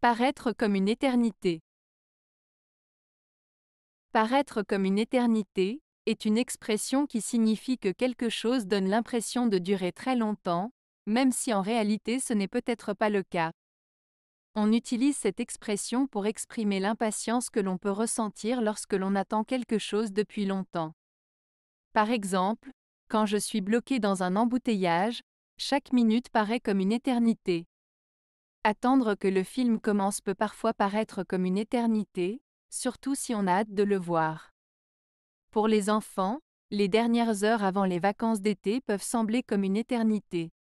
Paraître comme une éternité. Paraître comme une éternité est une expression qui signifie que quelque chose donne l'impression de durer très longtemps, même si en réalité ce n'est peut-être pas le cas. On utilise cette expression pour exprimer l'impatience que l'on peut ressentir lorsque l'on attend quelque chose depuis longtemps. Par exemple, quand je suis bloqué dans un embouteillage, chaque minute paraît comme une éternité. Attendre que le film commence peut parfois paraître comme une éternité, surtout si on a hâte de le voir. Pour les enfants, les dernières heures avant les vacances d'été peuvent sembler comme une éternité.